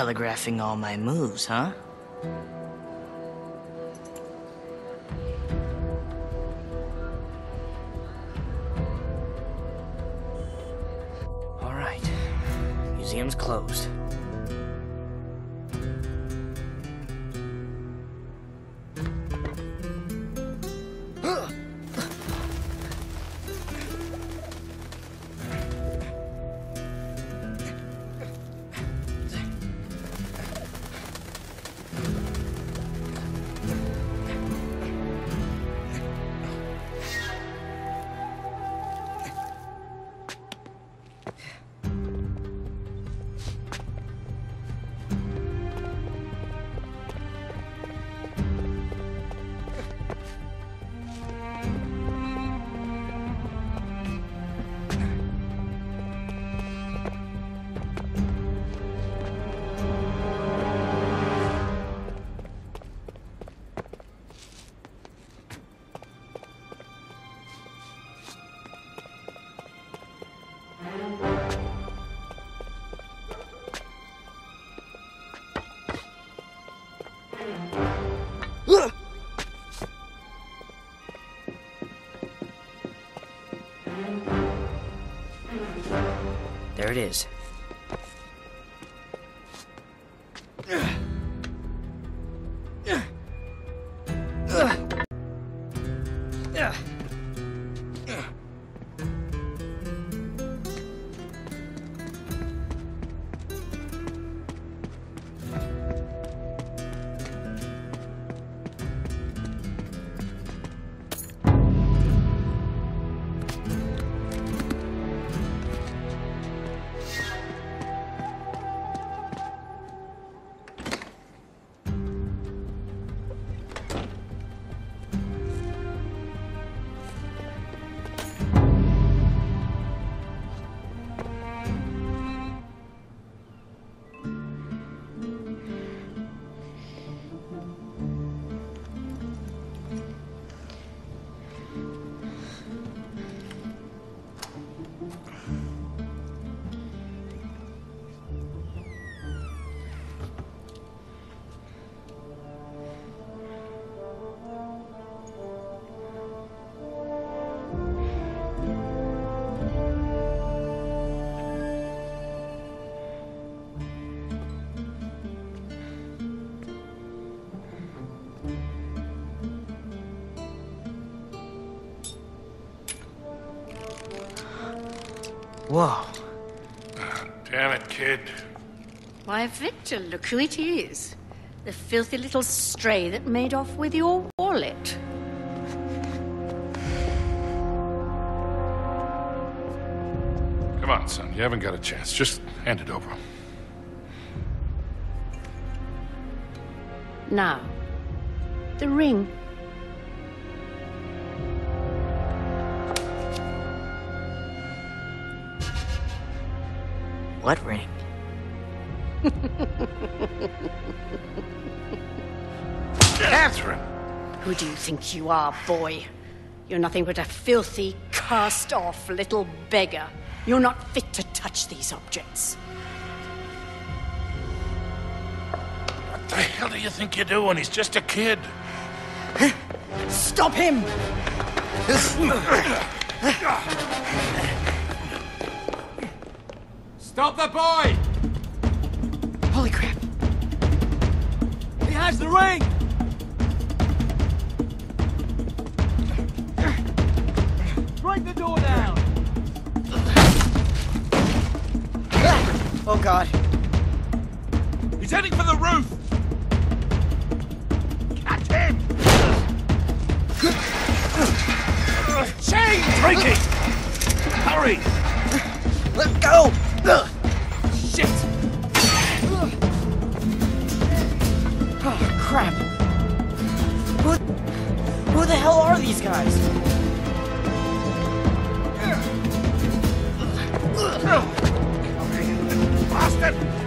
Telegraphing all my moves, huh? All right. Museum's closed. It is. Whoa. Damn it, kid. Why, Victor, look who it is. The filthy little stray that made off with your wallet. Come on, son. You haven't got a chance. Just hand it over. Now, the ring. What ring? Katherine! Who do you think you are, boy? You're nothing but a filthy, cast off little beggar. You're not fit to touch these objects. What the hell do you think you're doing? He's just a kid. Stop him! Stop the boy! Holy crap! He has the ring! Break the door down! Oh god. He's heading for the roof! Catch him! Chain breaking! Hurry! Let go! Shit! Oh, crap. Who, who the hell are these guys? Bastard!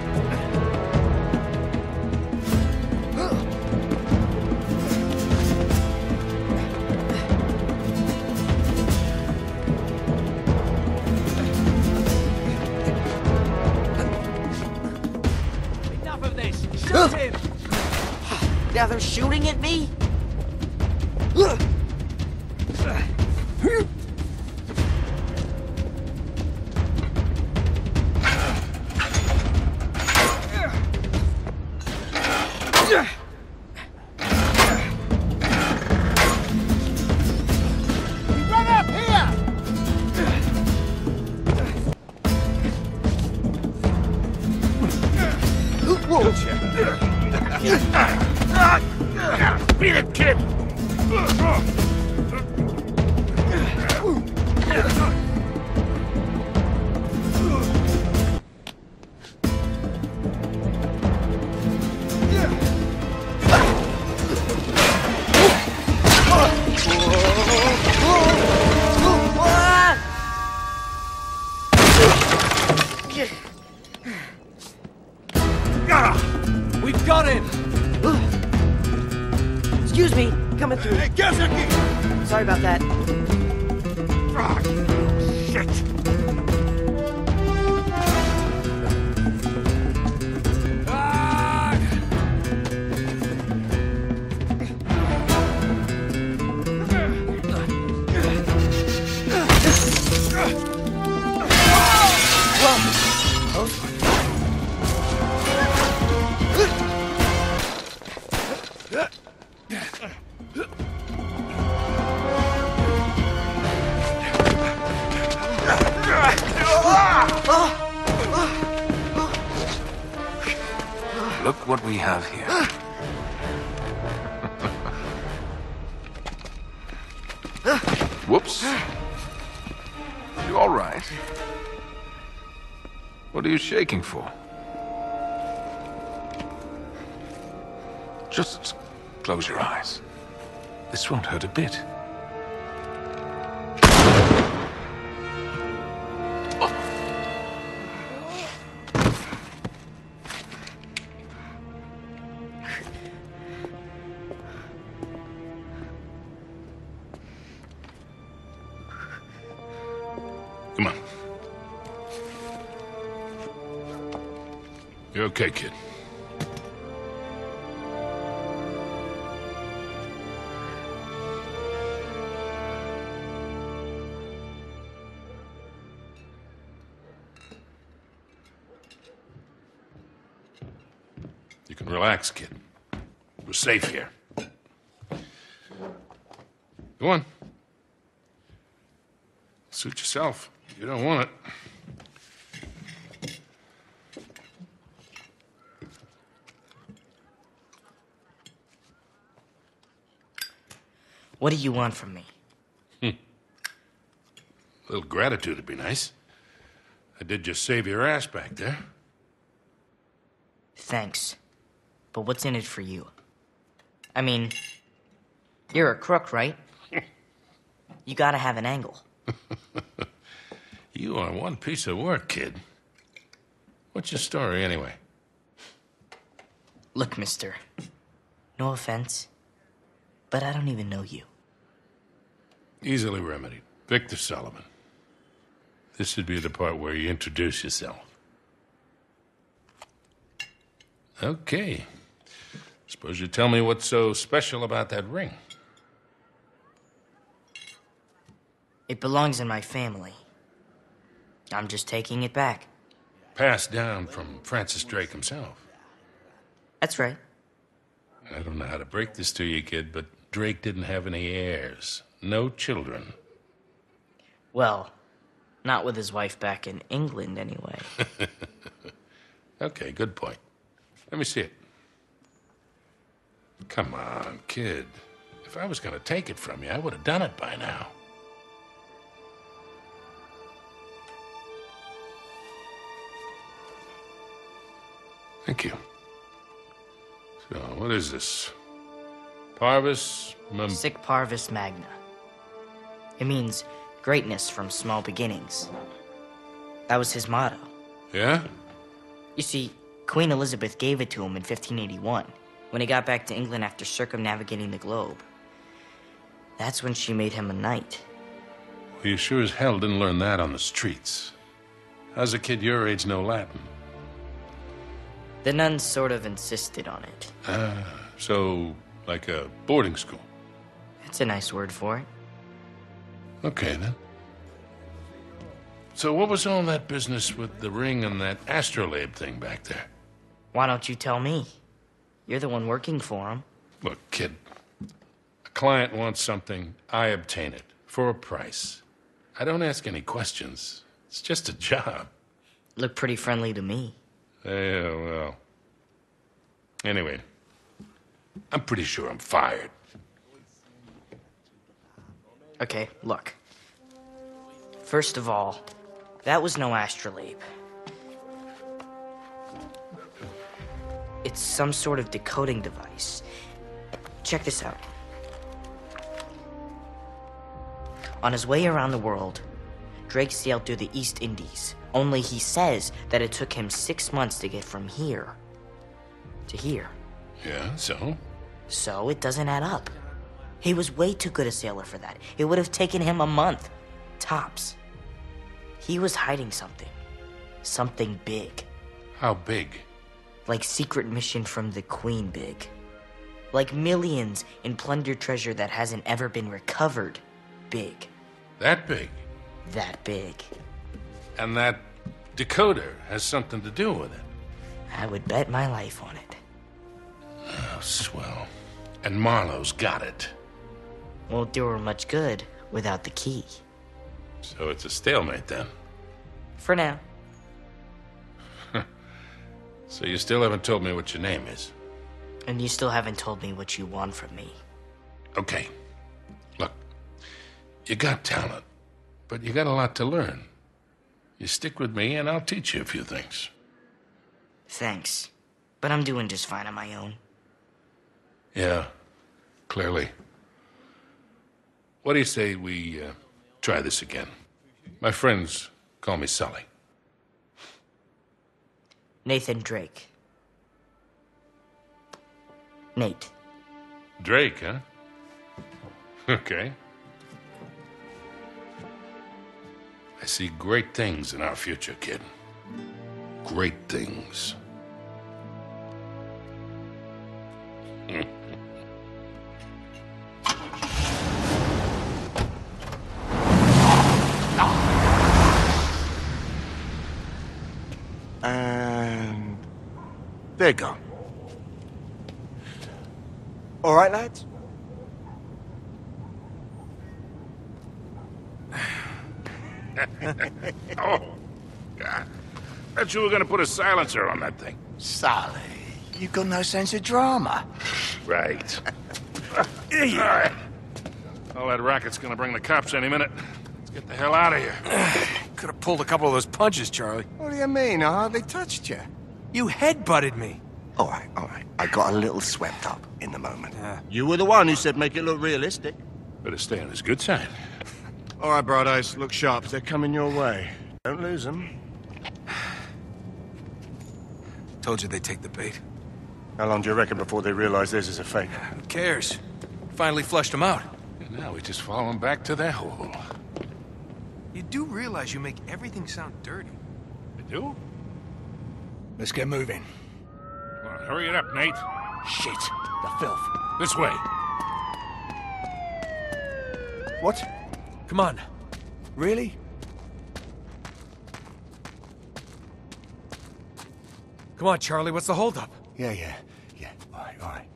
Bother shooting at me? Run Sorry about that. Look what we have here. Ah. Whoops. Ah. You all right? What are you shaking for? Just close your eyes. This won't hurt a bit. Come on. You're okay, kid. You can relax, kid. We're safe here. Go on. Suit yourself. You don't want it. What do you want from me? Hmm. A little gratitude would be nice. I did just save your ass back there. Thanks. But what's in it for you? I mean, you're a crook, right? you gotta have an angle. You are one piece of work, kid. What's your story, anyway? Look, mister. No offense, but I don't even know you. Easily remedied. Victor Sullivan. This would be the part where you introduce yourself. Okay. Suppose you tell me what's so special about that ring. It belongs in my family. I'm just taking it back. Passed down from Francis Drake himself. That's right. I don't know how to break this to you, kid, but Drake didn't have any heirs. No children. Well, not with his wife back in England, anyway. Okay, good point. Let me see it. Come on, kid. If I was going to take it from you, I would have done it by now. Thank you. So, what is this? Parvis Mem- Sic Parvis Magna. It means greatness from small beginnings. That was his motto. Yeah? You see, Queen Elizabeth gave it to him in 1581, when he got back to England after circumnavigating the globe. That's when she made him a knight. Well, you sure as hell didn't learn that on the streets. How's a kid your age know Latin? The nuns sort of insisted on it. Ah, So, Like a boarding school. That's a nice word for it. Okay, then. So, what was all that business with the ring and that astrolabe thing back there? Why don't you tell me? You're the one working for him. Look, kid, a client wants something, I obtain it for a price. I don't ask any questions. It's just a job. Look pretty friendly to me. Yeah, well. Anyway, I'm pretty sure I'm fired. Okay, look. First of all, that was no astrolabe. It's some sort of decoding device. Check this out. On his way around the world, Drake sailed through the East Indies. Only he says that it took him six months to get from here to here. Yeah, so? So it doesn't add up. He was way too good a sailor for that. It would have taken him a month. Tops. He was hiding something. Something big. How big? Like secret mission from the Queen big. Like millions in plundered treasure that hasn't ever been recovered big. That big? That big. And that decoder has something to do with it. I would bet my life on it. Oh, swell. And Marlowe's got it. Won't do her much good without the key. So it's a stalemate then. For now. So you still haven't told me what your name is. And you still haven't told me what you want from me. Okay. Look, you got talent, but you got a lot to learn. You stick with me, and I'll teach you a few things. Thanks. But I'm doing just fine on my own. Yeah, clearly. What do you say we uh, try this again? My friends call me Sully. Nathan Drake. Nate. Drake, huh? Okay. I see great things in our future, kid. Great things. Oh, God. Bet you were gonna put a silencer on that thing. Sully, you've got no sense of drama. Right. All right. All that racket's gonna bring the cops any minute. Let's get the hell out of here. Could have pulled a couple of those punches, Charlie. What do you mean? Uh-huh, I hardly touched you. You headbutted me. All right, all right. I got a little swept up in the moment. You were the one who said make it look realistic. Better stay on his good side. All right, Bright Eyes, look sharp. They're coming your way. Don't lose them. Told you they'd take the bait. How long do you reckon before they realize this is a fake? Who cares? Finally flushed them out. And now we just follow him back to their hole. You do realize you make everything sound dirty. I do? Let's get moving. Come hurry it up, Nate. Shit, the filth. This way. What? Come on. Really? Come on, Charlie. What's the holdup? Yeah, yeah, yeah. All right, all right.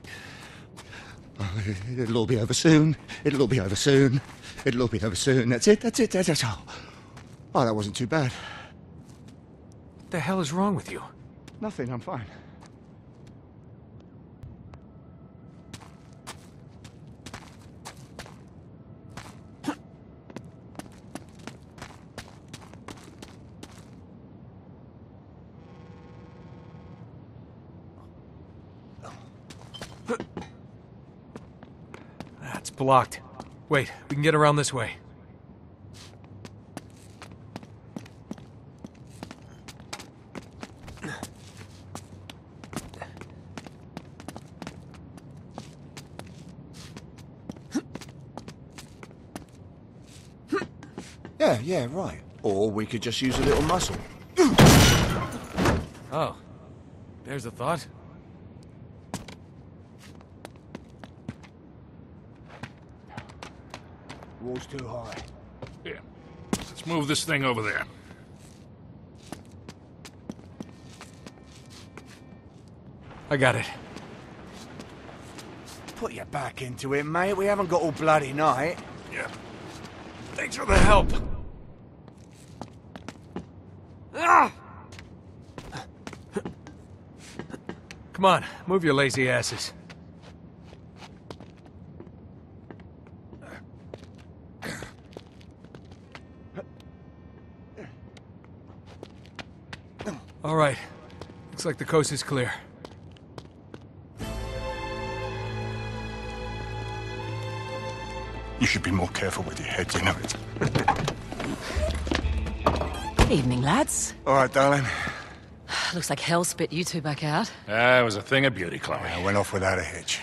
Oh, It'll all be over soon. It'll all be over soon. It'll all be over soon. That's it. That's it. That's, that's all. Oh, that wasn't too bad. What the hell is wrong with you? Nothing. I'm fine. That's blocked. Wait, we can get around this way. Yeah, yeah, right. Or we could just use a little muscle. Oh. There's a thought. Wall's too high. Here. Let's move this thing over there. I got it. Put your back into it, mate. We haven't got all bloody night. Yeah. Thanks for the help. Ah! Come on, move your lazy asses. Right. Looks like the coast is clear. You should be more careful with your head, you know it. Evening, lads. All right, darling. Looks like hell spit you two back out. That was a thing of beauty, Chloe. I went off without a hitch.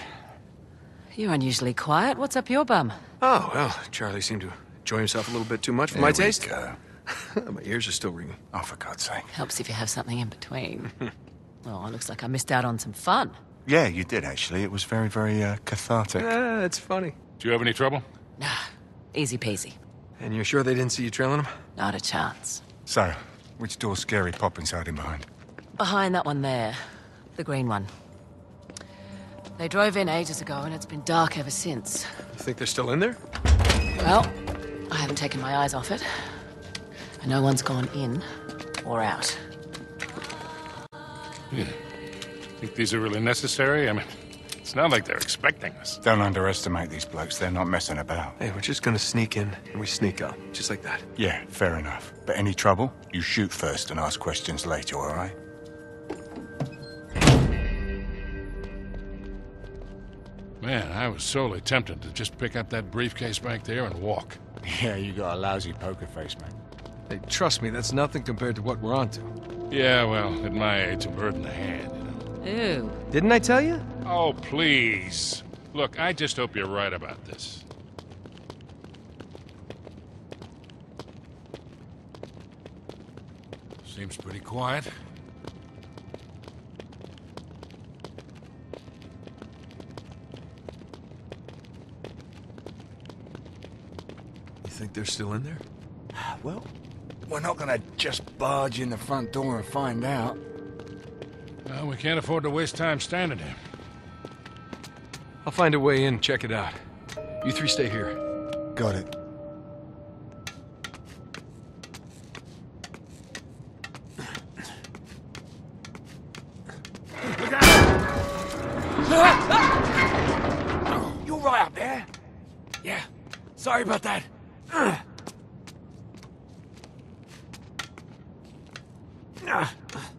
You're unusually quiet. What's up your bum? Oh, well, Charlie seemed to enjoy himself a little bit too much for There my we taste. go. my ears are still ringing. Oh, for God's sake. Helps if you have something in between. oh, it looks like I missed out on some fun. Yeah, you did, actually. It was very, very uh, cathartic. Ah, it's funny. Do you have any trouble? Nah, easy peasy. And you're sure they didn't see you trailing them? Not a chance. So, which door's Scary Poppins hiding behind? Behind that one there, the green one. They drove in ages ago, and it's been dark ever since. You think they're still in there? Well, I haven't taken my eyes off it. And no one's gone in or out. Hmm. Think these are really necessary? I mean, it's not like they're expecting us. Don't underestimate these blokes. They're not messing about. Hey, we're just gonna sneak in and we sneak out. Just like that. Yeah, fair enough. But any trouble, you shoot first and ask questions later, all right? Man, I was sorely tempted to just pick up that briefcase back there and walk. Yeah, you got a lousy poker face, man. Hey, trust me, that's nothing compared to what we're onto. Yeah, well, at my age, a bird in the hand, you know. Ew. Didn't I tell you? Oh, please. Look, I just hope you're right about this. Seems pretty quiet. You think they're still in there? Well, we're not gonna just barge in the front door and find out. Well, we can't afford to waste time standing here. I'll find a way in, check it out. You three stay here. Got it. You're right up there? Yeah. Sorry about that. Crap.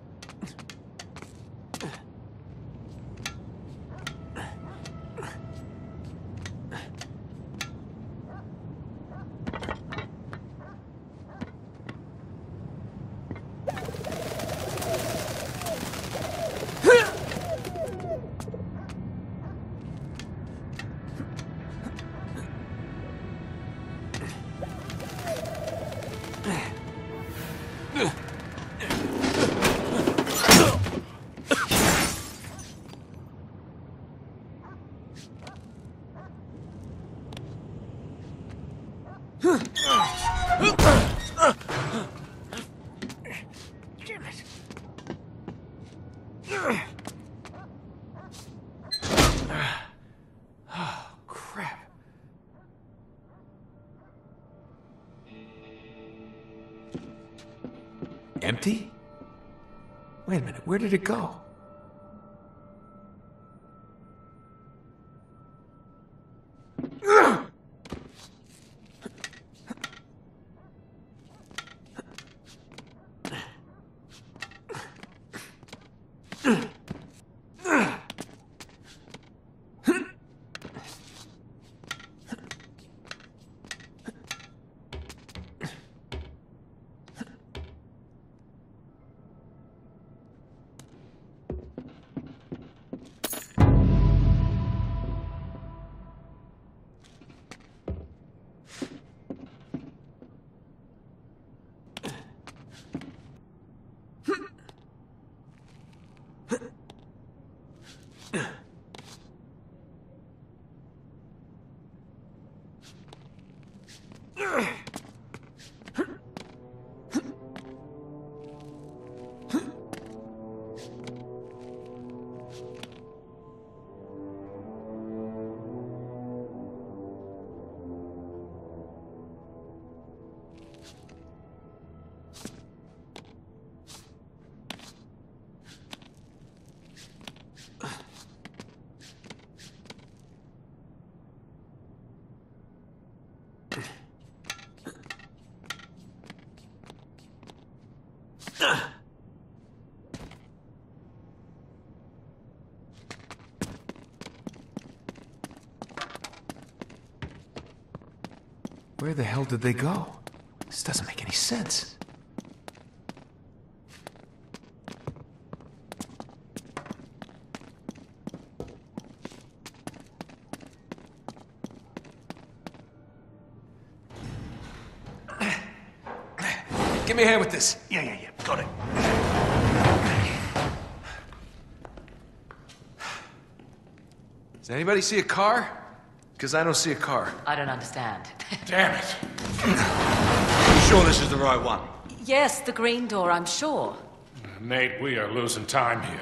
Empty? Wait a minute, where did it go? Where the hell did they go? This doesn't make any sense. Give me a hand with this. Yeah, yeah, yeah. Got it. Does anybody see a car? Because I don't see a car. I don't understand. Damn it. You sure this is the right one? yes, the green door, I'm sure. Uh, Nate, we are losing time here.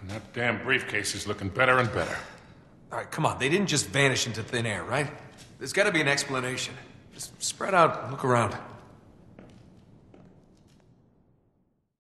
And that damn briefcase is looking better and better. All right, come on. They didn't just vanish into thin air, right? There's got to be an explanation. Just spread out and look around.